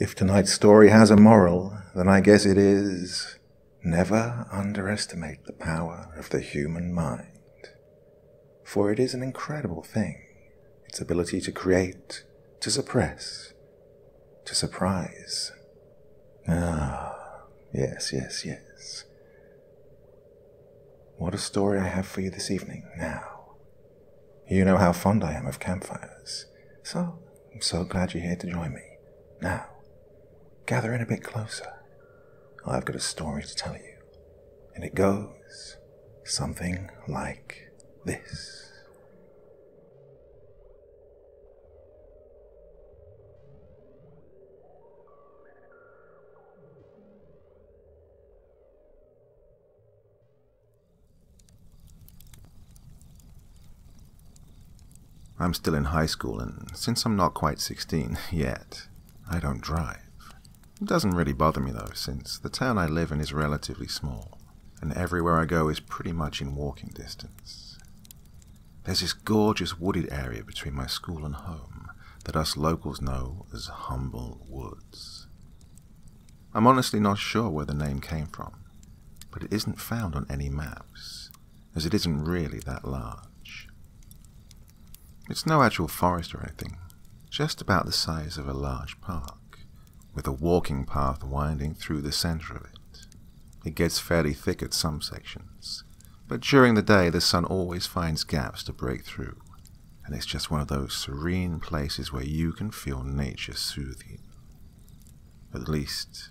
If tonight's story has a moral, then I guess it is never underestimate the power of the human mind. For it is an incredible thing, its ability to create, to suppress, to surprise. Ah, yes, yes, yes. What a story I have for you this evening now. You know how fond I am of campfires, so I'm so glad you're here to join me. Now, gather in a bit closer. Oh, I've got a story to tell you, and it goes something like this. I'm still in high school, and since I'm not quite 16 yet, I don't drive. It doesn't really bother me though, since the town I live in is relatively small, and everywhere I go is pretty much in walking distance. There's this gorgeous wooded area between my school and home that us locals know as Humble Woods. I'm honestly not sure where the name came from, but it isn't found on any maps, as it isn't really that large. It's no actual forest or anything, just about the size of a large park, with a walking path winding through the center of it. It gets fairly thick at some sections, but during the day the sun always finds gaps to break through, and it's just one of those serene places where you can feel nature soothe you. At least,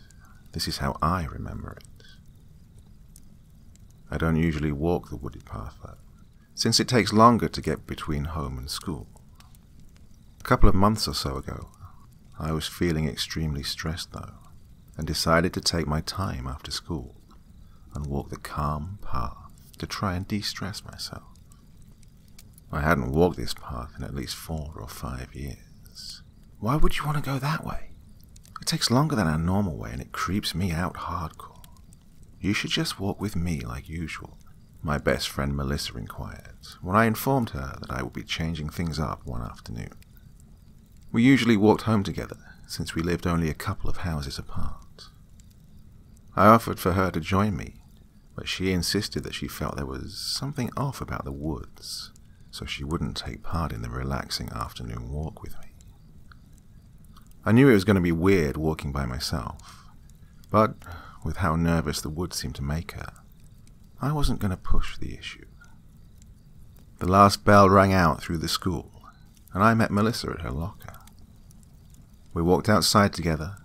this is how I remember it. I don't usually walk the wooded path though since it takes longer to get between home and school. A couple of months or so ago, I was feeling extremely stressed though, and decided to take my time after school and walk the calm path to try and de-stress myself. I hadn't walked this path in at least four or five years. Why would you want to go that way? It takes longer than our normal way and it creeps me out hardcore. You should just walk with me like usual my best friend Melissa inquired, when I informed her that I would be changing things up one afternoon. We usually walked home together, since we lived only a couple of houses apart. I offered for her to join me, but she insisted that she felt there was something off about the woods, so she wouldn't take part in the relaxing afternoon walk with me. I knew it was going to be weird walking by myself, but with how nervous the woods seemed to make her, I wasn't going to push the issue. The last bell rang out through the school, and I met Melissa at her locker. We walked outside together,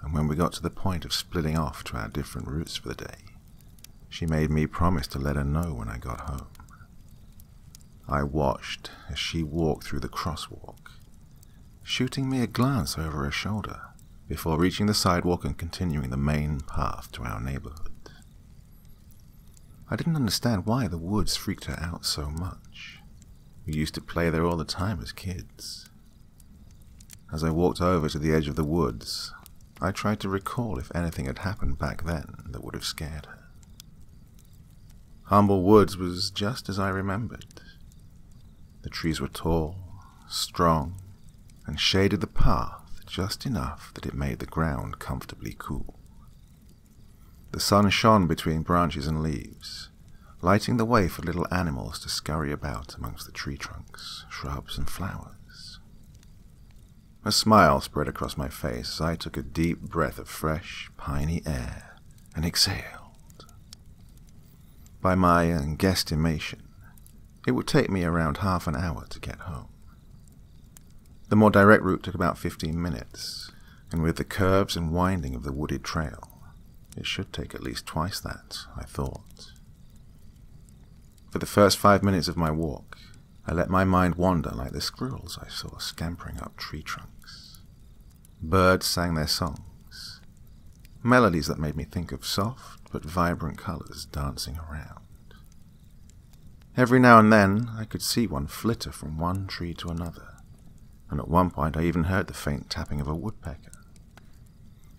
and when we got to the point of splitting off to our different routes for the day, she made me promise to let her know when I got home. I watched as she walked through the crosswalk, shooting me a glance over her shoulder before reaching the sidewalk and continuing the main path to our neighborhood. I didn't understand why the woods freaked her out so much. We used to play there all the time as kids. As I walked over to the edge of the woods, I tried to recall if anything had happened back then that would have scared her. Humble Woods was just as I remembered. The trees were tall, strong, and shaded the path just enough that it made the ground comfortably cool. The sun shone between branches and leaves, lighting the way for little animals to scurry about amongst the tree trunks, shrubs, and flowers. A smile spread across my face as I took a deep breath of fresh, piney air and exhaled. By my guesstimation, it would take me around half an hour to get home. The more direct route took about 15 minutes, and with the curves and winding of the wooded trail, it should take at least twice that, I thought. For the first five minutes of my walk, I let my mind wander like the squirrels I saw scampering up tree trunks. Birds sang their songs, melodies that made me think of soft but vibrant colors dancing around. Every now and then I could see one flitter from one tree to another, and at one point I even heard the faint tapping of a woodpecker.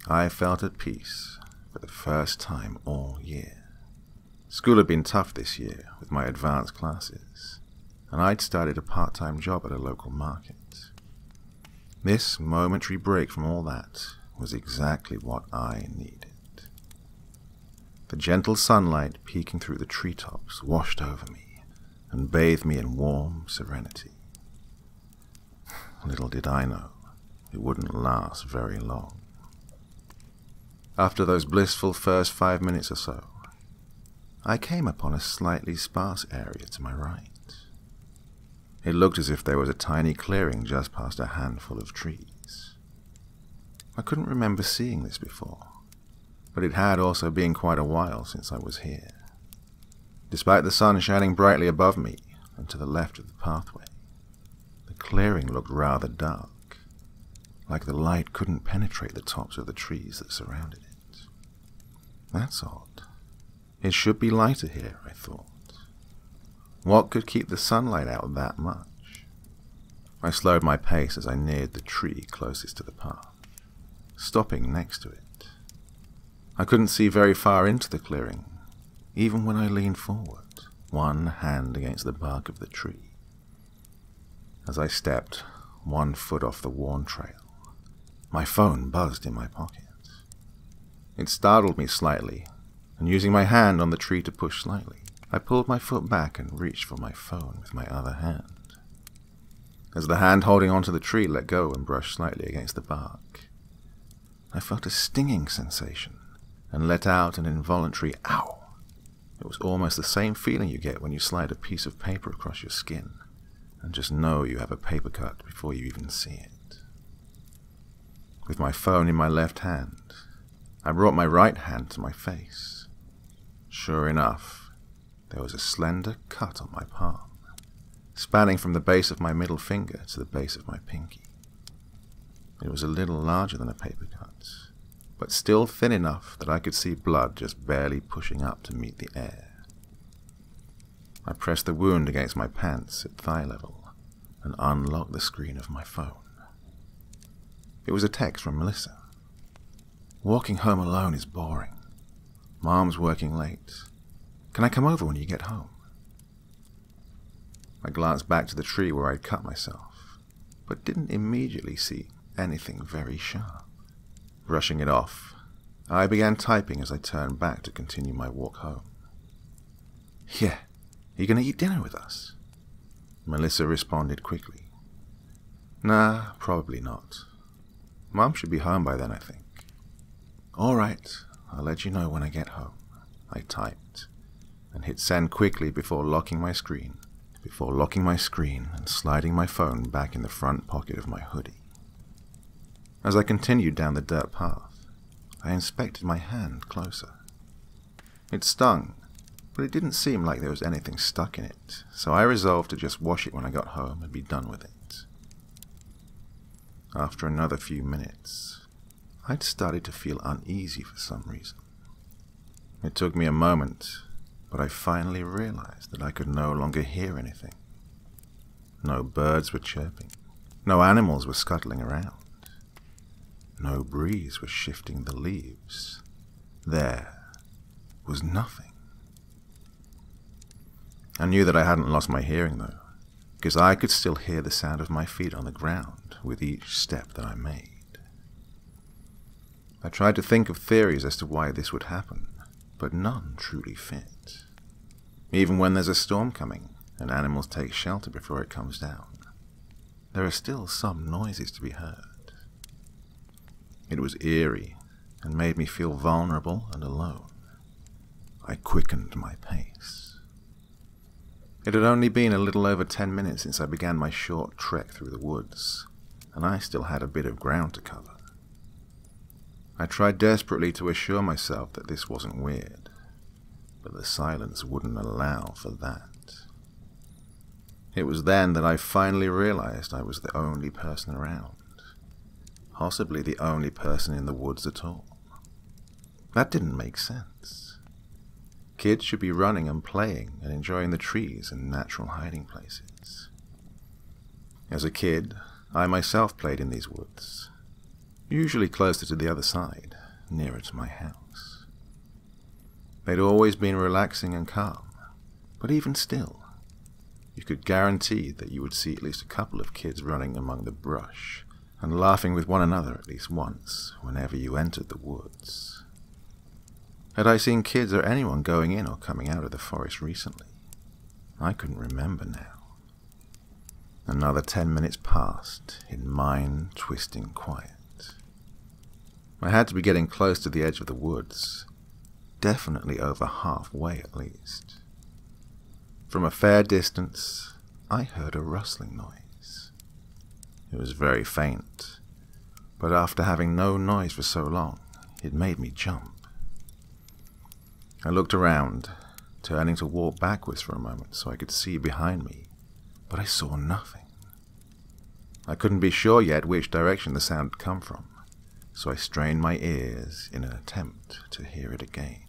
I felt at peace for the first time all year. School had been tough this year with my advanced classes, and I'd started a part time job at a local market. This momentary break from all that was exactly what I needed. The gentle sunlight peeking through the treetops washed over me and bathed me in warm serenity. Little did I know it wouldn't last very long. After those blissful first five minutes or so, I came upon a slightly sparse area to my right. It looked as if there was a tiny clearing just past a handful of trees. I couldn't remember seeing this before, but it had also been quite a while since I was here. Despite the sun shining brightly above me and to the left of the pathway, the clearing looked rather dark, like the light couldn't penetrate the tops of the trees that surrounded it. That's odd. It should be lighter here, I thought. What could keep the sunlight out that much? I slowed my pace as I neared the tree closest to the path, stopping next to it. I couldn't see very far into the clearing, even when I leaned forward, one hand against the bark of the tree. As I stepped one foot off the worn trail, my phone buzzed in my pocket. It startled me slightly, and using my hand on the tree to push slightly, I pulled my foot back and reached for my phone with my other hand. As the hand holding onto the tree let go and brushed slightly against the bark, I felt a stinging sensation and let out an involuntary ow. It was almost the same feeling you get when you slide a piece of paper across your skin and just know you have a paper cut before you even see it. With my phone in my left hand, I brought my right hand to my face. Sure enough, there was a slender cut on my palm, spanning from the base of my middle finger to the base of my pinky. It was a little larger than a paper cut, but still thin enough that I could see blood just barely pushing up to meet the air. I pressed the wound against my pants at thigh level and unlocked the screen of my phone. It was a text from Melissa. Walking home alone is boring. Mom's working late, can I come over when you get home? I glanced back to the tree where I'd cut myself, but didn't immediately see anything very sharp. Brushing it off, I began typing as I turned back to continue my walk home. Yeah, you gonna eat dinner with us? Melissa responded quickly. Nah, probably not. Mom should be home by then, I think. All right, I'll let you know when I get home, I typed and hit send quickly before locking my screen, before locking my screen and sliding my phone back in the front pocket of my hoodie. As I continued down the dirt path, I inspected my hand closer. It stung, but it didn't seem like there was anything stuck in it, so I resolved to just wash it when I got home and be done with it. After another few minutes, I'd started to feel uneasy for some reason. It took me a moment but I finally realized that I could no longer hear anything. No birds were chirping, no animals were scuttling around, no breeze was shifting the leaves. There was nothing. I knew that I hadn't lost my hearing, though, because I could still hear the sound of my feet on the ground with each step that I made. I tried to think of theories as to why this would happen, but none truly fit. Even when there's a storm coming and animals take shelter before it comes down, there are still some noises to be heard. It was eerie and made me feel vulnerable and alone. I quickened my pace. It had only been a little over ten minutes since I began my short trek through the woods, and I still had a bit of ground to cover. I tried desperately to assure myself that this wasn't weird, but the silence wouldn't allow for that. It was then that I finally realized I was the only person around, possibly the only person in the woods at all. That didn't make sense. Kids should be running and playing and enjoying the trees and natural hiding places. As a kid, I myself played in these woods, usually closer to the other side, nearer to my house. They'd always been relaxing and calm, but even still, you could guarantee that you would see at least a couple of kids running among the brush and laughing with one another at least once whenever you entered the woods. Had I seen kids or anyone going in or coming out of the forest recently? I couldn't remember now. Another ten minutes passed in mind twisting quiet. I had to be getting close to the edge of the woods, definitely over halfway at least. From a fair distance, I heard a rustling noise. It was very faint, but after having no noise for so long, it made me jump. I looked around, turning to walk backwards for a moment so I could see behind me, but I saw nothing. I couldn't be sure yet which direction the sound had come from, so I strained my ears in an attempt to hear it again.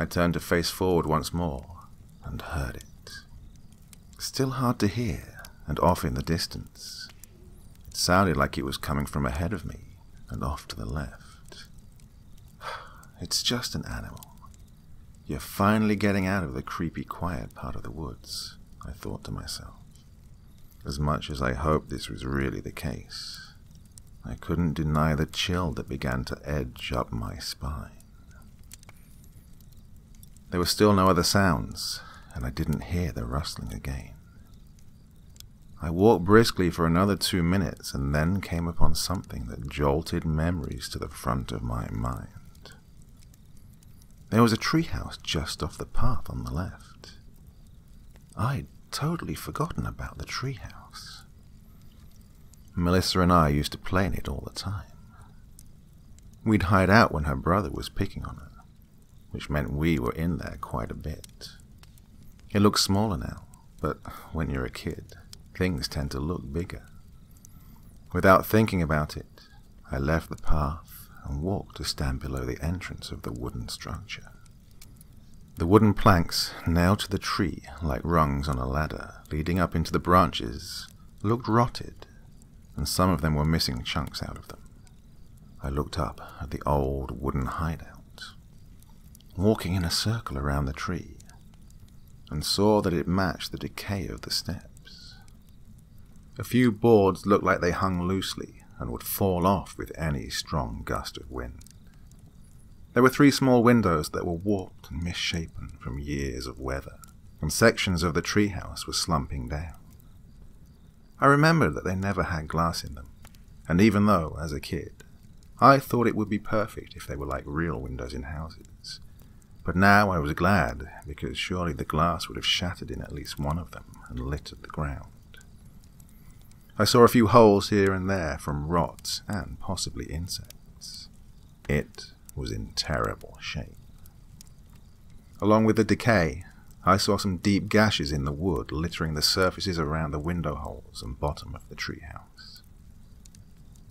I turned to face forward once more and heard it. Still hard to hear and off in the distance. It sounded like it was coming from ahead of me and off to the left. It's just an animal. You're finally getting out of the creepy quiet part of the woods, I thought to myself. As much as I hoped this was really the case, I couldn't deny the chill that began to edge up my spine. There were still no other sounds, and I didn't hear the rustling again. I walked briskly for another two minutes and then came upon something that jolted memories to the front of my mind. There was a treehouse just off the path on the left. I'd totally forgotten about the treehouse. Melissa and I used to play in it all the time. We'd hide out when her brother was picking on her, which meant we were in there quite a bit. It looks smaller now, but when you're a kid, things tend to look bigger. Without thinking about it, I left the path and walked to stand below the entrance of the wooden structure. The wooden planks, nailed to the tree like rungs on a ladder, leading up into the branches, looked rotted, and some of them were missing chunks out of them. I looked up at the old wooden hideout, walking in a circle around the tree, and saw that it matched the decay of the steps. A few boards looked like they hung loosely and would fall off with any strong gust of wind. There were three small windows that were warped and misshapen from years of weather, and sections of the treehouse were slumping down. I remembered that they never had glass in them, and even though, as a kid, I thought it would be perfect if they were like real windows in houses, but now I was glad because surely the glass would have shattered in at least one of them and littered the ground. I saw a few holes here and there from rot and possibly insects. It was in terrible shape. Along with the decay, I saw some deep gashes in the wood littering the surfaces around the window holes and bottom of the treehouse.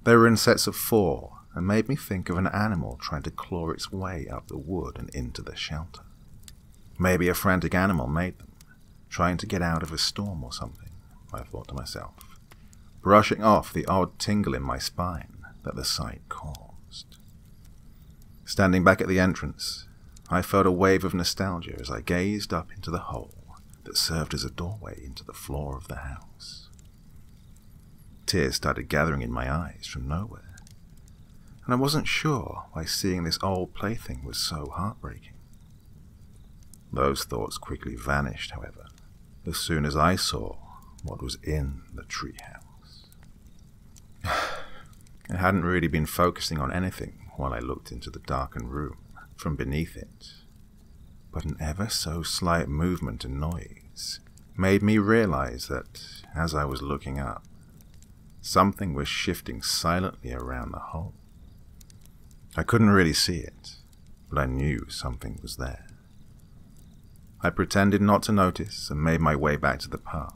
They were in sets of four and made me think of an animal trying to claw its way up the wood and into the shelter. Maybe a frantic animal made them, trying to get out of a storm or something, I thought to myself, brushing off the odd tingle in my spine that the sight caused. Standing back at the entrance, I felt a wave of nostalgia as I gazed up into the hole that served as a doorway into the floor of the house. Tears started gathering in my eyes from nowhere, and I wasn't sure why seeing this old plaything was so heartbreaking. Those thoughts quickly vanished, however, as soon as I saw what was in the treehouse. I hadn't really been focusing on anything while I looked into the darkened room from beneath it, but an ever so slight movement and noise made me realize that, as I was looking up, something was shifting silently around the hole. I couldn't really see it, but I knew something was there. I pretended not to notice and made my way back to the path,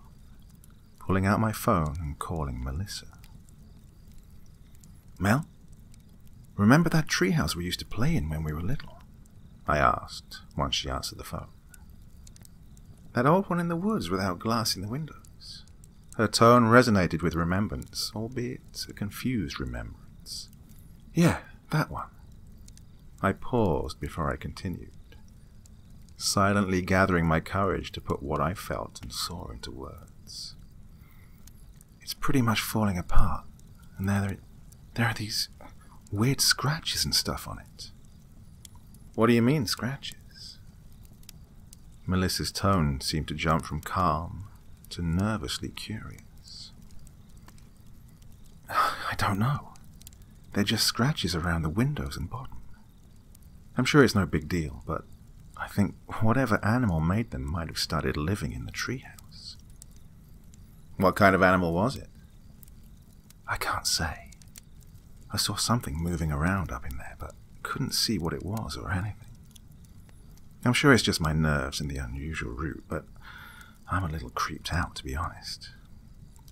pulling out my phone and calling Melissa. Mel? Remember that treehouse we used to play in when we were little? I asked, once she answered the phone. That old one in the woods without glass in the windows. Her tone resonated with remembrance, albeit a confused remembrance. Yeah, that one. I paused before I continued, silently gathering my courage to put what I felt and saw into words. It's pretty much falling apart, and there, there are these weird scratches and stuff on it. What do you mean, scratches? Melissa's tone seemed to jump from calm to nervously curious. I don't know. They're just scratches around the windows and bottom. I'm sure it's no big deal, but I think whatever animal made them might have started living in the treehouse. What kind of animal was it? I can't say. I saw something moving around up in there, but couldn't see what it was or anything. I'm sure it's just my nerves and the unusual route, but I'm a little creeped out, to be honest.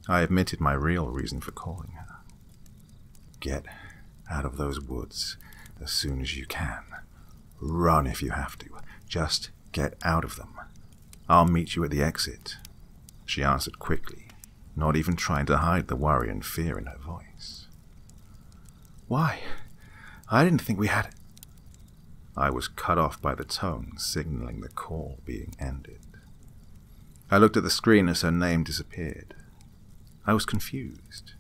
I admitted my real reason for calling her. Get out of those woods as soon as you can. Run if you have to. Just get out of them. I'll meet you at the exit. She answered quickly, not even trying to hide the worry and fear in her voice. Why? I didn't think we had. I was cut off by the tone signaling the call being ended. I looked at the screen as her name disappeared. I was confused.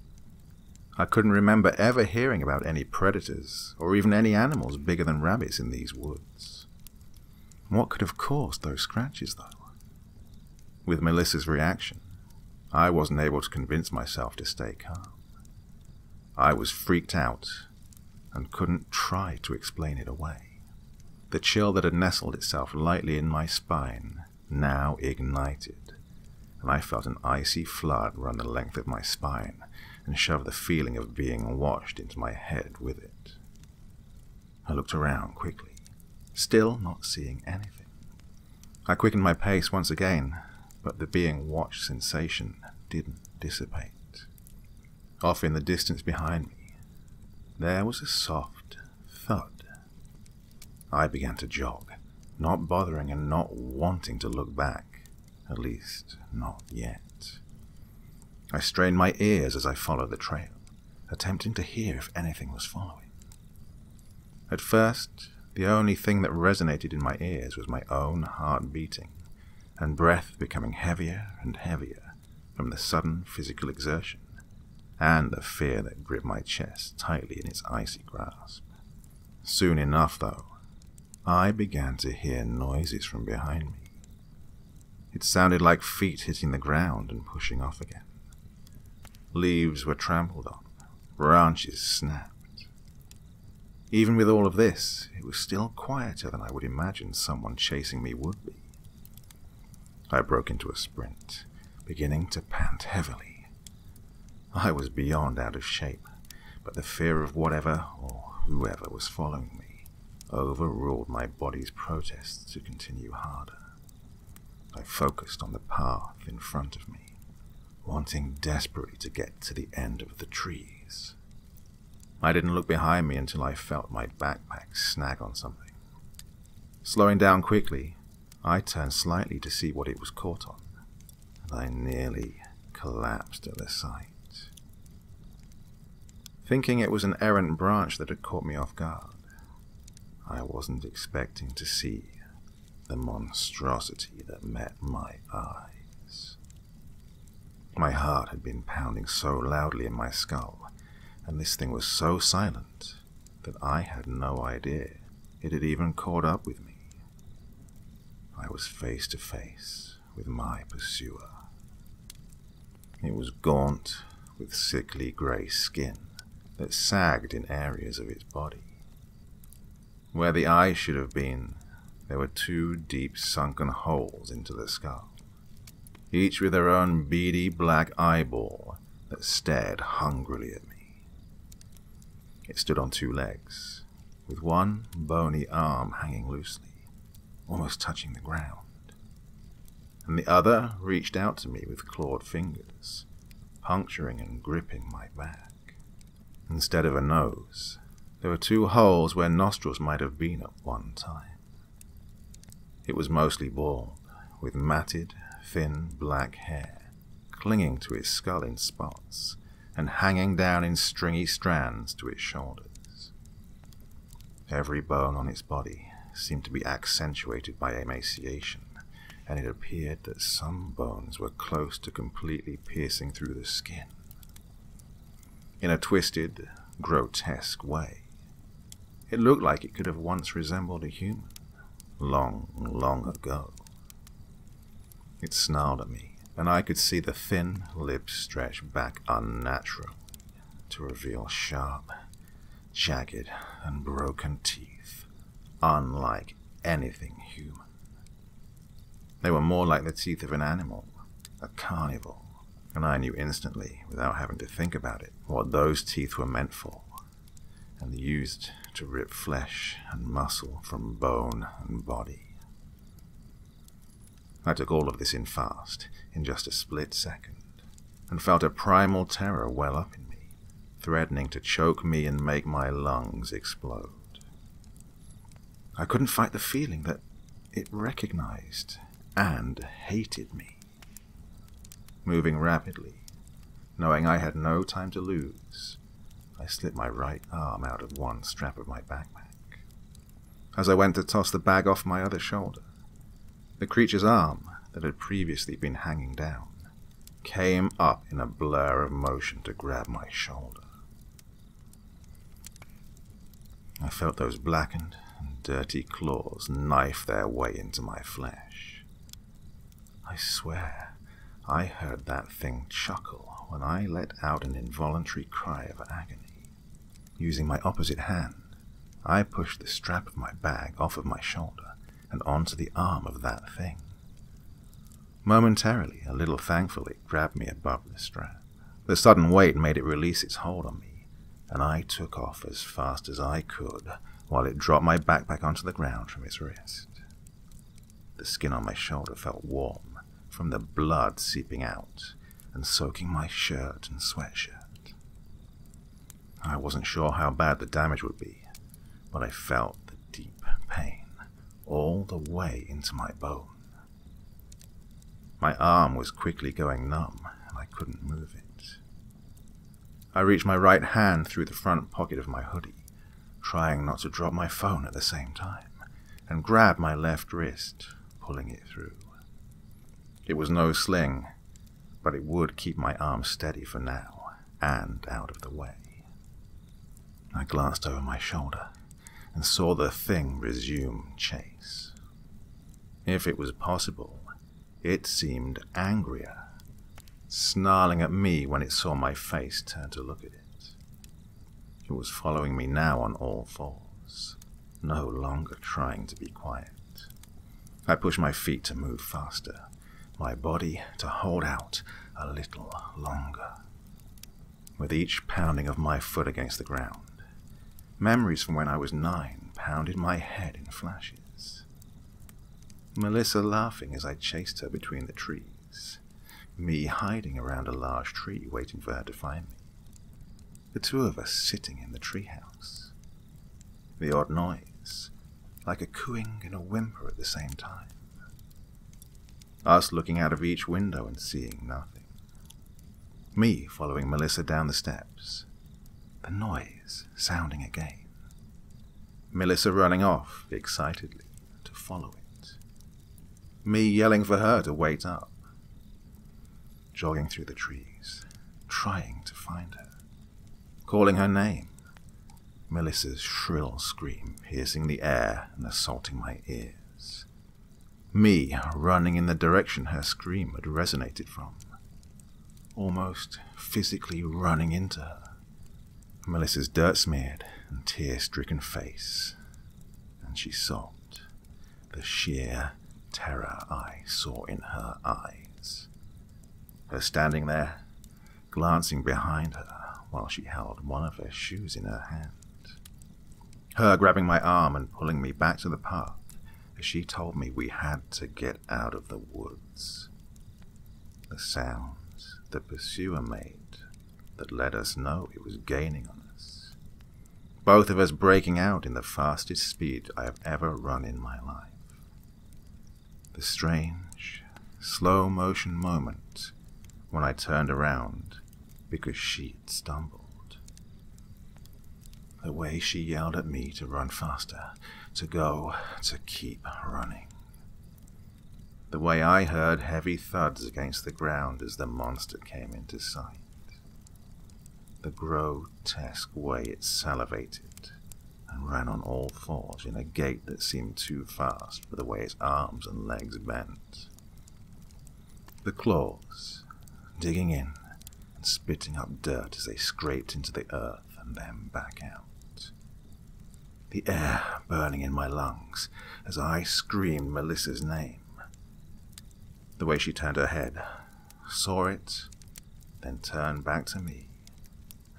I couldn't remember ever hearing about any predators or even any animals bigger than rabbits in these woods. What could have caused those scratches, though? With Melissa's reaction, I wasn't able to convince myself to stay calm. I was freaked out and couldn't try to explain it away. The chill that had nestled itself lightly in my spine now ignited, and I felt an icy flood run the length of my spine and shove the feeling of being washed into my head with it. I looked around quickly, still not seeing anything. I quickened my pace once again, but the being watched sensation didn't dissipate. Off in the distance behind me, there was a soft thud. I began to jog, not bothering and not wanting to look back, at least not yet. I strained my ears as I followed the trail, attempting to hear if anything was following. At first, the only thing that resonated in my ears was my own heart beating and breath becoming heavier and heavier from the sudden physical exertion and the fear that gripped my chest tightly in its icy grasp. Soon enough, though, I began to hear noises from behind me. It sounded like feet hitting the ground and pushing off again. Leaves were trampled on, branches snapped. Even with all of this, it was still quieter than I would imagine someone chasing me would be. I broke into a sprint, beginning to pant heavily. I was beyond out of shape, but the fear of whatever or whoever was following me overruled my body's protests to continue harder. I focused on the path in front of me wanting desperately to get to the end of the trees. I didn't look behind me until I felt my backpack snag on something. Slowing down quickly, I turned slightly to see what it was caught on, and I nearly collapsed at the sight. Thinking it was an errant branch that had caught me off guard, I wasn't expecting to see the monstrosity that met my eye. My heart had been pounding so loudly in my skull, and this thing was so silent that I had no idea it had even caught up with me. I was face to face with my pursuer. It was gaunt, with sickly grey skin that sagged in areas of its body. Where the eyes should have been, there were two deep sunken holes into the skull each with their own beady black eyeball that stared hungrily at me. It stood on two legs, with one bony arm hanging loosely, almost touching the ground, and the other reached out to me with clawed fingers, puncturing and gripping my back. Instead of a nose, there were two holes where nostrils might have been at one time. It was mostly bald, with matted, thin black hair, clinging to its skull in spots and hanging down in stringy strands to its shoulders. Every bone on its body seemed to be accentuated by emaciation, and it appeared that some bones were close to completely piercing through the skin. in a twisted, grotesque way. It looked like it could have once resembled a human, long, long ago. It snarled at me, and I could see the thin lips stretch back unnaturally to reveal sharp, jagged, and broken teeth, unlike anything human. They were more like the teeth of an animal, a carnivore, and I knew instantly, without having to think about it, what those teeth were meant for, and used to rip flesh and muscle from bone and body. I took all of this in fast, in just a split second, and felt a primal terror well up in me, threatening to choke me and make my lungs explode. I couldn't fight the feeling that it recognized and hated me. Moving rapidly, knowing I had no time to lose, I slipped my right arm out of one strap of my backpack. As I went to toss the bag off my other shoulder, the creature's arm, that had previously been hanging down, came up in a blur of motion to grab my shoulder. I felt those blackened and dirty claws knife their way into my flesh. I swear I heard that thing chuckle when I let out an involuntary cry of agony. Using my opposite hand, I pushed the strap of my bag off of my shoulder and onto the arm of that thing. Momentarily, a little thankfully, it grabbed me above the strap. The sudden weight made it release its hold on me, and I took off as fast as I could while it dropped my backpack onto the ground from its wrist. The skin on my shoulder felt warm from the blood seeping out and soaking my shirt and sweatshirt. I wasn't sure how bad the damage would be, but I felt the deep pain all the way into my bone. My arm was quickly going numb, and I couldn't move it. I reached my right hand through the front pocket of my hoodie, trying not to drop my phone at the same time, and grabbed my left wrist, pulling it through. It was no sling, but it would keep my arm steady for now, and out of the way. I glanced over my shoulder and saw the thing resume chase. If it was possible, it seemed angrier, snarling at me when it saw my face turn to look at it. It was following me now on all fours, no longer trying to be quiet. I pushed my feet to move faster, my body to hold out a little longer. With each pounding of my foot against the ground, memories from when I was nine pounded my head in flashes. Melissa laughing as I chased her between the trees, me hiding around a large tree waiting for her to find me, the two of us sitting in the treehouse, the odd noise, like a cooing and a whimper at the same time, us looking out of each window and seeing nothing, me following Melissa down the steps, the noise sounding again, Melissa running off excitedly to follow it me yelling for her to wait up. Jogging through the trees, trying to find her. Calling her name. Melissa's shrill scream piercing the air and assaulting my ears. Me running in the direction her scream had resonated from. Almost physically running into her. Melissa's dirt smeared and tear stricken face. And she sobbed. The sheer terror I saw in her eyes. Her standing there, glancing behind her while she held one of her shoes in her hand. Her grabbing my arm and pulling me back to the path as she told me we had to get out of the woods. The sounds the pursuer made that let us know it was gaining on us. Both of us breaking out in the fastest speed I have ever run in my life the strange, slow motion moment when I turned around because she'd stumbled. The way she yelled at me to run faster, to go, to keep running. The way I heard heavy thuds against the ground as the monster came into sight. The grotesque way it salivated and ran on all fours in a gait that seemed too fast for the way its arms and legs bent. The claws, digging in and spitting up dirt as they scraped into the earth and then back out. The air burning in my lungs as I screamed Melissa's name. The way she turned her head, saw it, then turned back to me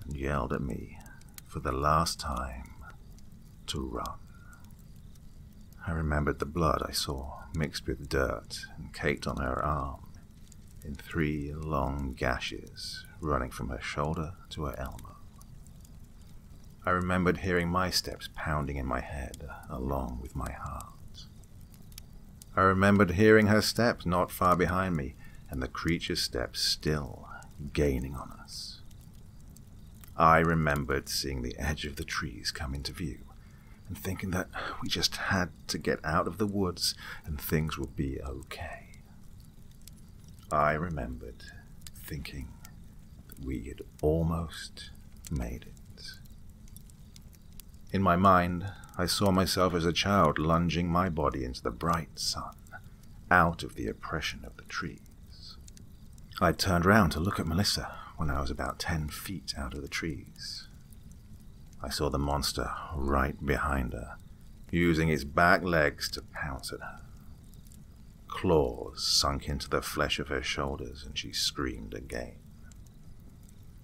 and yelled at me for the last time to run. I remembered the blood I saw mixed with dirt and caked on her arm in three long gashes running from her shoulder to her elbow. I remembered hearing my steps pounding in my head along with my heart. I remembered hearing her steps not far behind me and the creature's steps still gaining on us. I remembered seeing the edge of the trees come into view and thinking that we just had to get out of the woods and things would be okay. I remembered thinking that we had almost made it. In my mind, I saw myself as a child lunging my body into the bright sun, out of the oppression of the trees. I turned round to look at Melissa when I was about ten feet out of the trees. I saw the monster right behind her, using its back legs to pounce at her. Claws sunk into the flesh of her shoulders, and she screamed again.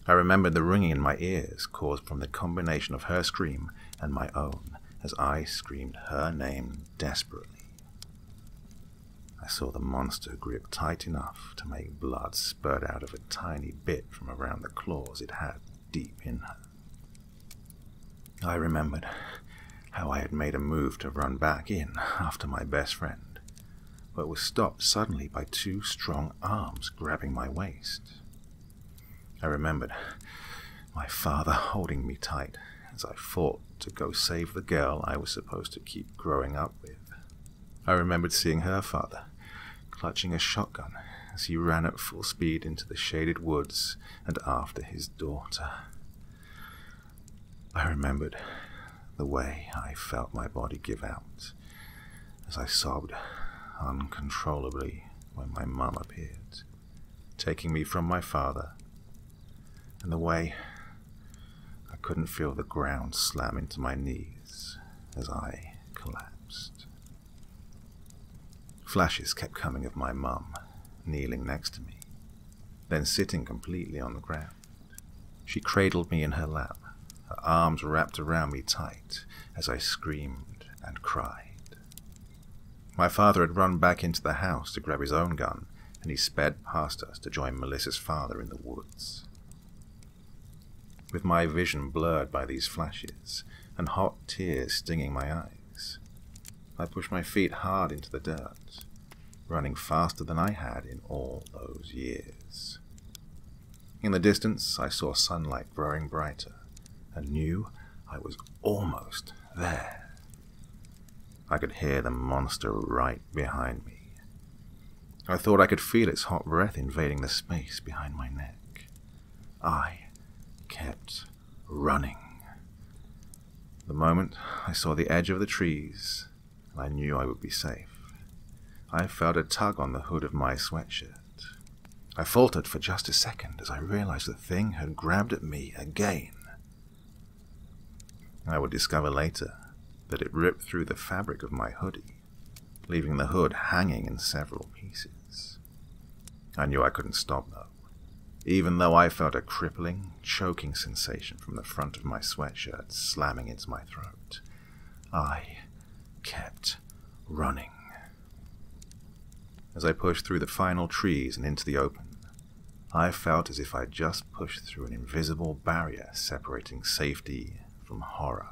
I remembered the ringing in my ears caused from the combination of her scream and my own as I screamed her name desperately. I saw the monster grip tight enough to make blood spurt out of a tiny bit from around the claws it had deep in her. I remembered how I had made a move to run back in after my best friend, but was stopped suddenly by two strong arms grabbing my waist. I remembered my father holding me tight as I fought to go save the girl I was supposed to keep growing up with. I remembered seeing her father clutching a shotgun as he ran at full speed into the shaded woods and after his daughter. I remembered the way I felt my body give out as I sobbed uncontrollably when my mum appeared, taking me from my father, and the way I couldn't feel the ground slam into my knees as I collapsed. Flashes kept coming of my mum kneeling next to me, then sitting completely on the ground. She cradled me in her lap her arms wrapped around me tight as I screamed and cried. My father had run back into the house to grab his own gun, and he sped past us to join Melissa's father in the woods. With my vision blurred by these flashes and hot tears stinging my eyes, I pushed my feet hard into the dirt, running faster than I had in all those years. In the distance, I saw sunlight growing brighter, and knew I was almost there. I could hear the monster right behind me. I thought I could feel its hot breath invading the space behind my neck. I kept running. The moment I saw the edge of the trees, I knew I would be safe. I felt a tug on the hood of my sweatshirt. I faltered for just a second as I realized the thing had grabbed at me again. I would discover later that it ripped through the fabric of my hoodie, leaving the hood hanging in several pieces. I knew I couldn't stop though, even though I felt a crippling, choking sensation from the front of my sweatshirt slamming into my throat. I kept running. As I pushed through the final trees and into the open, I felt as if I'd just pushed through an invisible barrier separating safety from horror.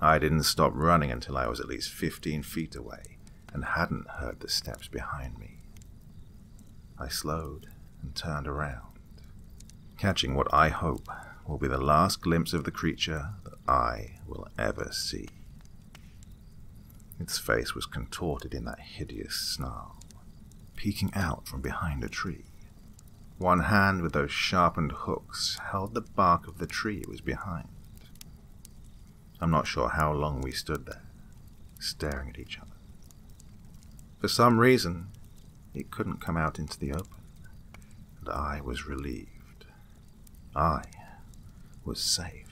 I didn't stop running until I was at least 15 feet away and hadn't heard the steps behind me. I slowed and turned around, catching what I hope will be the last glimpse of the creature that I will ever see. Its face was contorted in that hideous snarl, peeking out from behind a tree. One hand with those sharpened hooks held the bark of the tree it was behind. I'm not sure how long we stood there, staring at each other. For some reason, it couldn't come out into the open, and I was relieved. I was safe.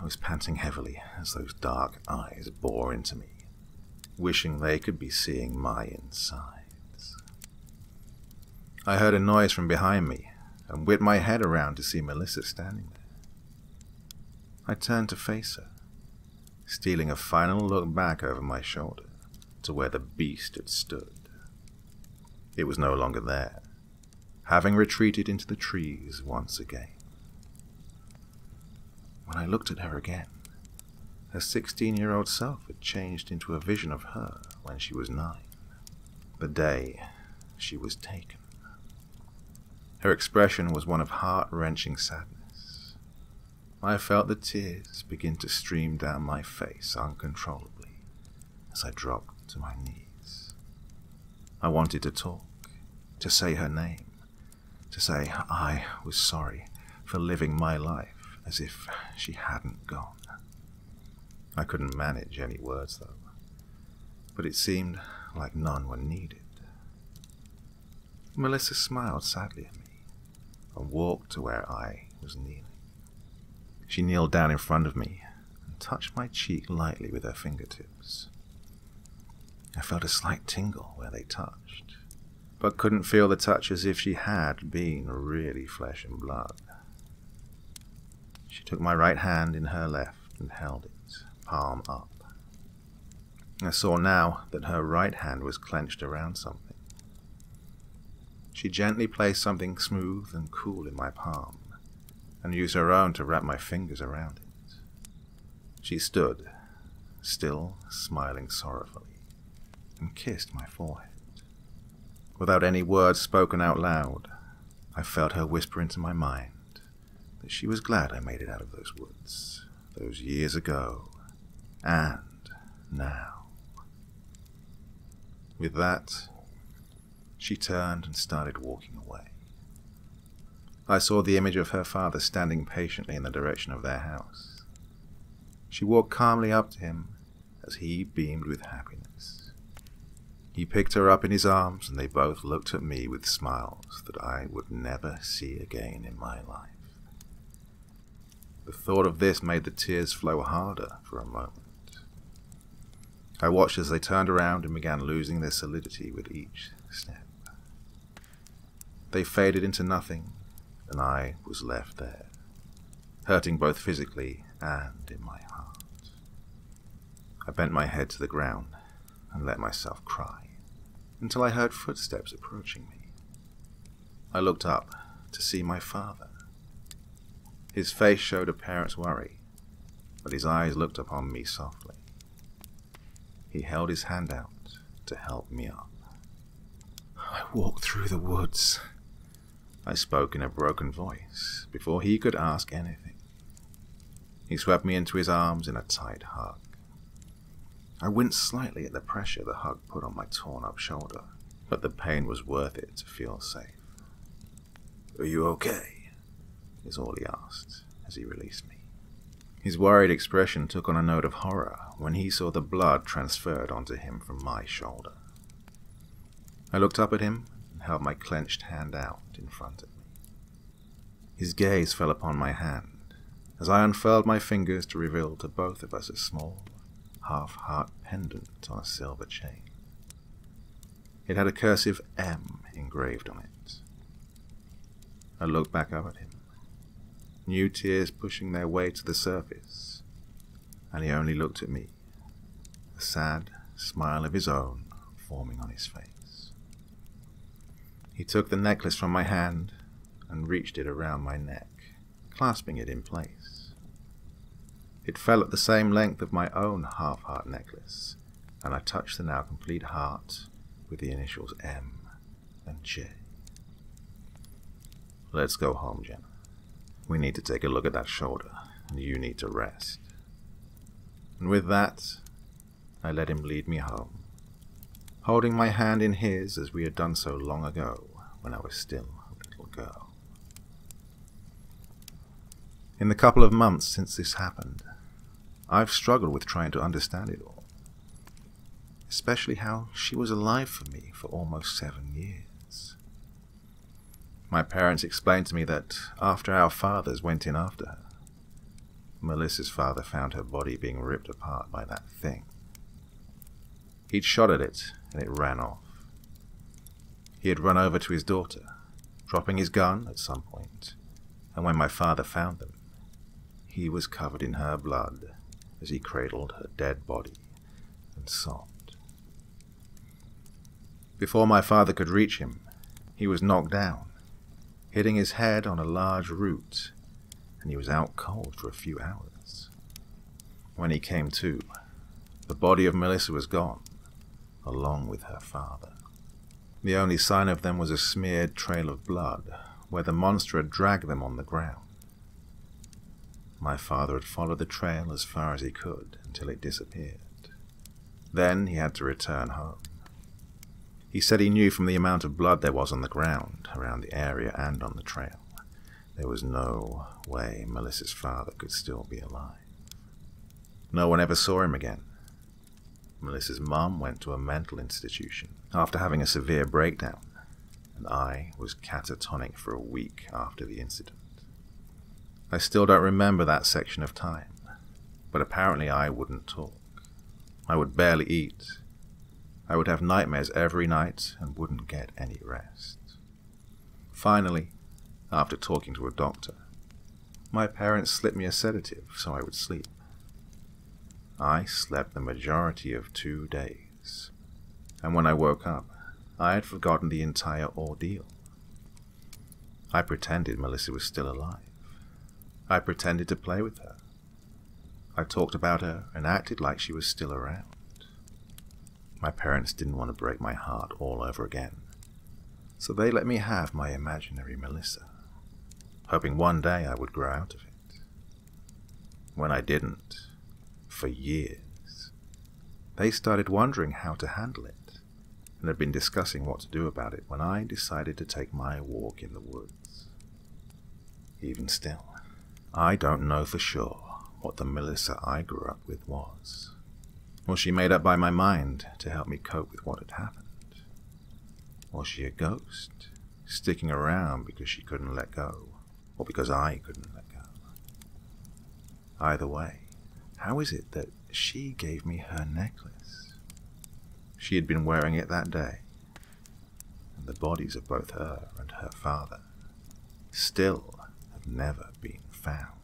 I was panting heavily as those dark eyes bore into me, wishing they could be seeing my insides. I heard a noise from behind me and whipped my head around to see Melissa standing there. I turned to face her, stealing a final look back over my shoulder to where the beast had stood. It was no longer there, having retreated into the trees once again. When I looked at her again, her 16 year old self had changed into a vision of her when she was nine, the day she was taken. Her expression was one of heart wrenching sadness. I felt the tears begin to stream down my face uncontrollably as I dropped to my knees. I wanted to talk, to say her name, to say I was sorry for living my life as if she hadn't gone. I couldn't manage any words, though, but it seemed like none were needed. Melissa smiled sadly at me and walked to where I was kneeling. She kneeled down in front of me and touched my cheek lightly with her fingertips. I felt a slight tingle where they touched, but couldn't feel the touch as if she had been really flesh and blood. Took my right hand in her left and held it, palm up. I saw now that her right hand was clenched around something. She gently placed something smooth and cool in my palm, and used her own to wrap my fingers around it. She stood, still smiling sorrowfully, and kissed my forehead. Without any words spoken out loud, I felt her whisper into my mind that she was glad I made it out of those woods, those years ago, and now. With that, she turned and started walking away. I saw the image of her father standing patiently in the direction of their house. She walked calmly up to him as he beamed with happiness. He picked her up in his arms, and they both looked at me with smiles that I would never see again in my life. The thought of this made the tears flow harder for a moment. I watched as they turned around and began losing their solidity with each step. They faded into nothing, and I was left there, hurting both physically and in my heart. I bent my head to the ground and let myself cry until I heard footsteps approaching me. I looked up to see my father. His face showed a parent's worry, but his eyes looked upon me softly. He held his hand out to help me up. I walked through the woods. I spoke in a broken voice before he could ask anything. He swept me into his arms in a tight hug. I winced slightly at the pressure the hug put on my torn up shoulder, but the pain was worth it to feel safe. Are you okay? Is all he asked as he released me. His worried expression took on a note of horror when he saw the blood transferred onto him from my shoulder. I looked up at him and held my clenched hand out in front of me. His gaze fell upon my hand as I unfurled my fingers to reveal to both of us a small, half heart pendant on a silver chain. It had a cursive M engraved on it. I looked back up at him new tears pushing their way to the surface, and he only looked at me, a sad smile of his own forming on his face. He took the necklace from my hand and reached it around my neck, clasping it in place. It fell at the same length of my own half heart necklace, and I touched the now complete heart with the initials M and J. Let's go home, Jenna. We need to take a look at that shoulder, and you need to rest. And with that, I let him lead me home, holding my hand in his as we had done so long ago when I was still a little girl. In the couple of months since this happened, I've struggled with trying to understand it all, especially how she was alive for me for almost seven years. My parents explained to me that after our fathers went in after her, Melissa's father found her body being ripped apart by that thing. He'd shot at it, and it ran off. He had run over to his daughter, dropping his gun at some point, and when my father found them, he was covered in her blood as he cradled her dead body and sobbed. Before my father could reach him, he was knocked down, hitting his head on a large root, and he was out cold for a few hours. When he came to, the body of Melissa was gone, along with her father. The only sign of them was a smeared trail of blood, where the monster had dragged them on the ground. My father had followed the trail as far as he could until it disappeared. Then he had to return home. He said he knew from the amount of blood there was on the ground around the area and on the trail. There was no way Melissa's father could still be alive. No one ever saw him again. Melissa's mum went to a mental institution after having a severe breakdown, and I was catatonic for a week after the incident. I still don't remember that section of time, but apparently I wouldn't talk. I would barely eat. I would have nightmares every night and wouldn't get any rest. Finally, after talking to a doctor, my parents slipped me a sedative so I would sleep. I slept the majority of two days, and when I woke up, I had forgotten the entire ordeal. I pretended Melissa was still alive. I pretended to play with her. I talked about her and acted like she was still around. My parents didn't want to break my heart all over again, so they let me have my imaginary Melissa, hoping one day I would grow out of it. When I didn't, for years. They started wondering how to handle it and had been discussing what to do about it when I decided to take my walk in the woods. Even still, I don't know for sure what the Melissa I grew up with was. Was she made up by my mind to help me cope with what had happened? Was she a ghost, sticking around because she couldn't let go, or because I couldn't let go? Either way, how is it that she gave me her necklace? She had been wearing it that day, and the bodies of both her and her father still have never been found.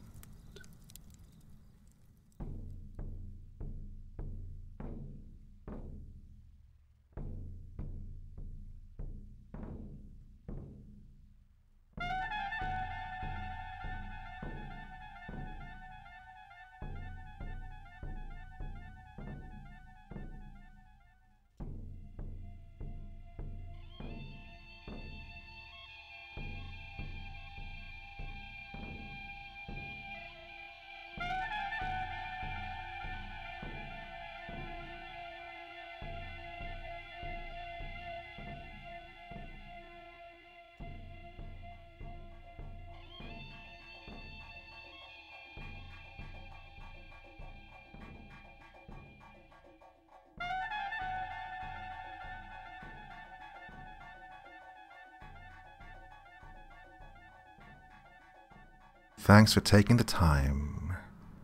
Thanks for taking the time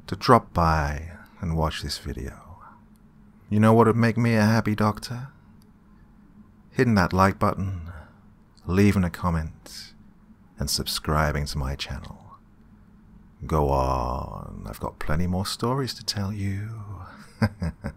to drop by and watch this video. You know what would make me a happy doctor? Hitting that like button, leaving a comment, and subscribing to my channel. Go on, I've got plenty more stories to tell you.